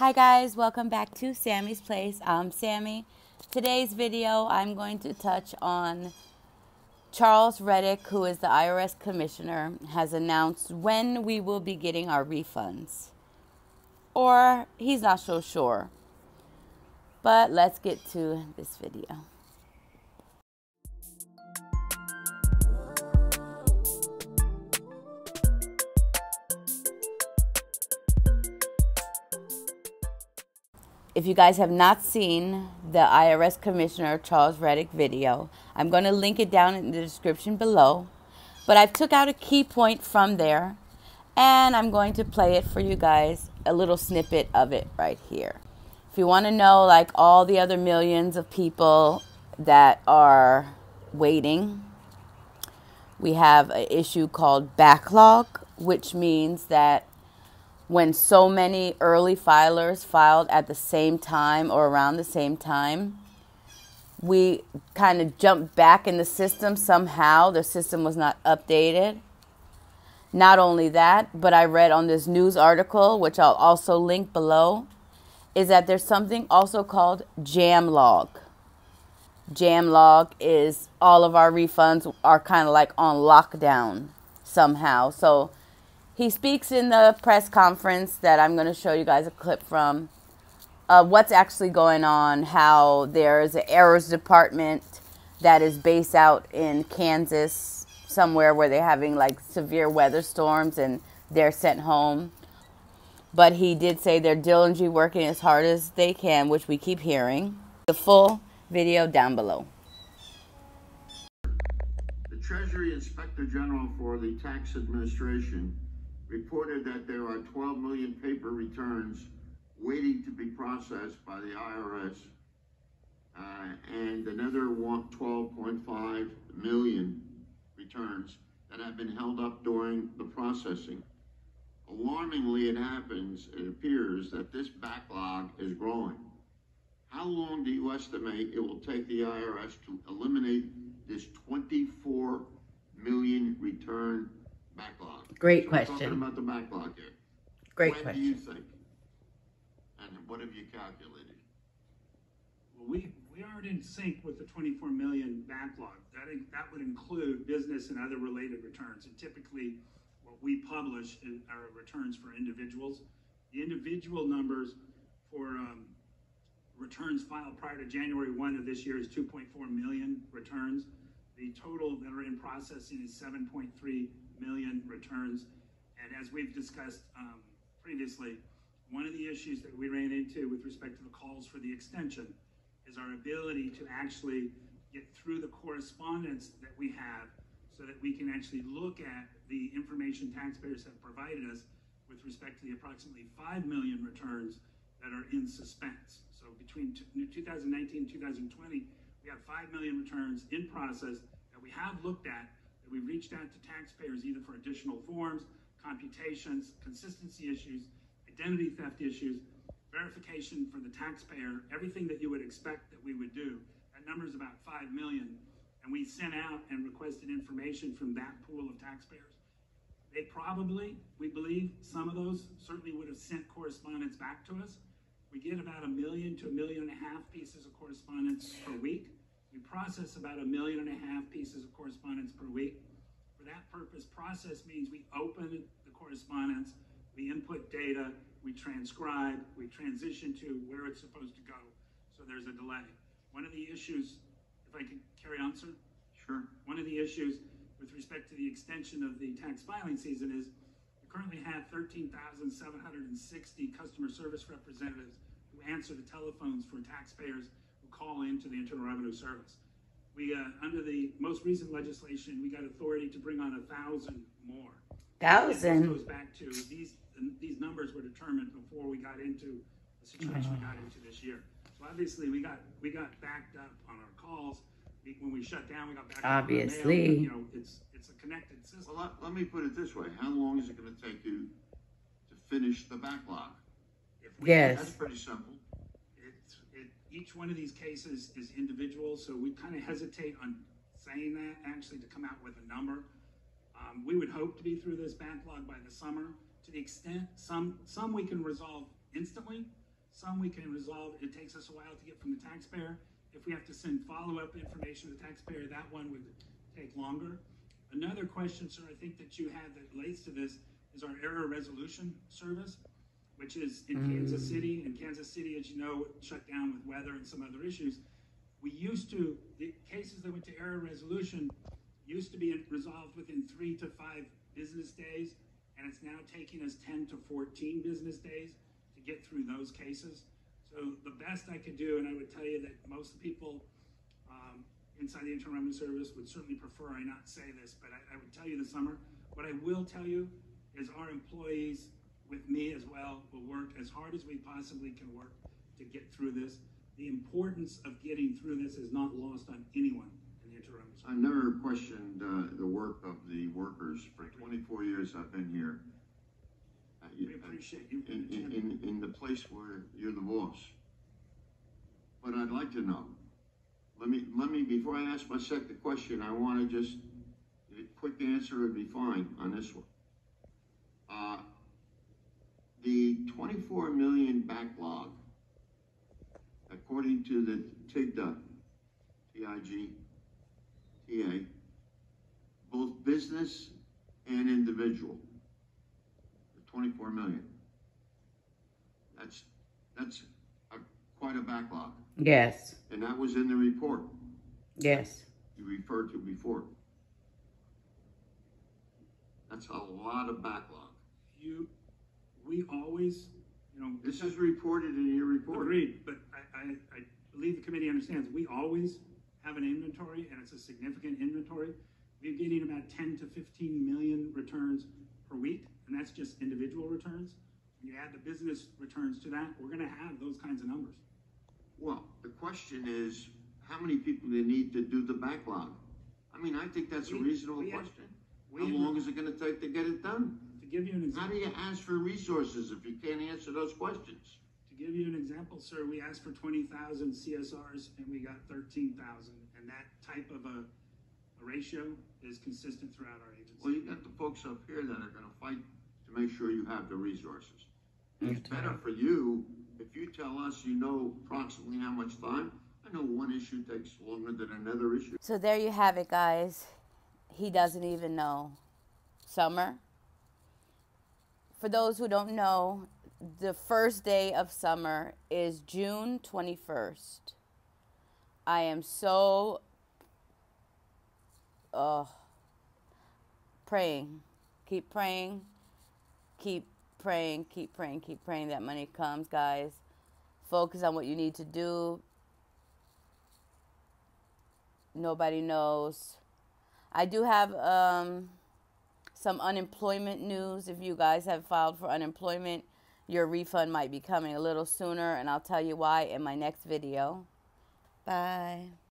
Hi guys, welcome back to Sammy's Place. I'm Sammy. Today's video, I'm going to touch on Charles Rettig, who is the IRS commissioner, has announced when we will be getting our refunds. Or he's not so sure. But let's get to this video. If you guys have not seen the IRS Commissioner Charles Rettig video, I'm going to link it down in the description below. But I've took out a key point from there and I'm going to play it for you guys, a little snippet of it right here. If you want to know like all the other millions of people that are waiting, we have an issue called backlog, which means that when so many early filers filed at the same time or around the same time, we kind of jumped back in the system somehow. The system was not updated. Not only that, but I read on this news article, which I'll also link below, is that there's something also called Jamlog. Jamlog is all of our refunds are kind of like on lockdown somehow. So he speaks in the press conference that I'm going to show you guys a clip from uh, what's actually going on, how there's an errors department that is based out in Kansas, somewhere where they're having like severe weather storms and they're sent home. But he did say they're diligently working as hard as they can, which we keep hearing. The full video down below. The Treasury Inspector General for the Tax Administration reported that there are 12 million paper returns waiting to be processed by the IRS uh, and another 12.5 million returns that have been held up during the processing. Alarmingly, it happens, it appears that this backlog is growing. How long do you estimate it will take the IRS to eliminate this 24 million return backlog. Great so question. Talking about the backlog here. Great when question. do you think? And what have you calculated? Well, we, we aren't in sync with the 24 million backlog. That, that would include business and other related returns. And typically, what we publish are returns for individuals. The individual numbers for um, returns filed prior to January 1 of this year is 2.4 million returns. The total that are in processing is 7.3 million returns. And as we've discussed um, previously, one of the issues that we ran into with respect to the calls for the extension is our ability to actually get through the correspondence that we have so that we can actually look at the information taxpayers have provided us with respect to the approximately 5 million returns that are in suspense. So between 2019 and 2020, we have 5 million returns in process we have looked at that we've reached out to taxpayers either for additional forms, computations, consistency issues, identity theft issues, verification for the taxpayer, everything that you would expect that we would do. That number is about 5 million. And we sent out and requested information from that pool of taxpayers. They probably, we believe, some of those certainly would have sent correspondence back to us. We get about a million to a million and a half pieces of correspondence per week. We process about a million and a half pieces of correspondence per week. For that purpose, process means we open the correspondence, we input data, we transcribe, we transition to where it's supposed to go. So there's a delay. One of the issues, if I could carry on, sir? Sure. One of the issues with respect to the extension of the tax filing season is we currently have 13,760 customer service representatives who answer the telephones for taxpayers call into the Internal Revenue Service. We, uh, under the most recent legislation, we got authority to bring on a thousand more. Thousand. This goes back to these. These numbers were determined before we got into the situation we got into this year. So obviously, we got we got backed up on our calls. When we shut down, we got backed obviously. up on mail. You know, it's it's a connected system. Well, let, let me put it this way: How long is it going to take you to finish the backlog? yes. That's pretty simple each one of these cases is individual, so we kind of hesitate on saying that actually to come out with a number. Um, we would hope to be through this backlog by the summer. To the extent some some we can resolve instantly, Some we can resolve, it takes us a while to get from the taxpayer. If we have to send follow-up information to the taxpayer, that one would take longer. Another question, sir, I think that you had that relates to this is our error resolution service, which is in Kansas City. And Kansas City, as you know, shut down with weather and some other issues. We used to, the cases that went to error resolution used to be resolved within three to five business days, and it's now taking us 10 to 14 business days to get through those cases. So the best I could do, and I would tell you that most people um, inside the Internal Revenue Service would certainly prefer I not say this, but I, I would tell you this summer. What I will tell you is our employees, with me as well, will work as hard as we possibly can work to get through this. The importance of getting through this is not lost on anyone in the Internal Revenue Service. I never questioned uh, the work of the workers. For 24 years I've been here. Uh, We appreciate you. In, in, in, in the place where you're the boss. But I'd like to know, let me, let me, before I ask my second question, I wanna just, a quick answer would be fine on this one. The twenty-four million backlog, according to the TIGDA, TIGTA, both business and individual, the twenty-four million. That's, that's a, quite a backlog, Yes. and that was in the report Yes. you referred to before. That's a lot of backlog. You, we always, you know. This is reported in your report. Agreed, but I, I, I believe the committee understands, we always have an inventory, and it's a significant inventory. We're getting about ten to fifteen million returns per week, and that's just individual returns. When you add the business returns to that, we're gonna have those kinds of numbers. Well, the question is, how many people do you need to do the backlog? I mean, I think that's a We- reasonable we have- question. we How have- long is it gonna take to get it done? To give you an How do you ask for resources if you can't answer those questions? to give you an example, sir, we asked for twenty thousand CSRs, and we got thirteen thousand, and that type of a, a ratio is consistent throughout our agency. Well, you got the folks up here that are gonna fight to make sure you have the resources. Mm-hmm. It's better for you if you tell us you know approximately how much time. I know one issue takes longer than another issue. So there you have it, guys. He doesn't even know. Summer. For those who don't know, the first day of summer is June 21st. I am so uh, praying. Keep praying. Keep praying. Keep praying. Keep praying that money comes, guys. Focus on what you need to do. Nobody knows. I do have um, some unemployment news. If you guys have filed for unemployment, your refund might be coming a little sooner, and I'll tell you why in my next video. Bye.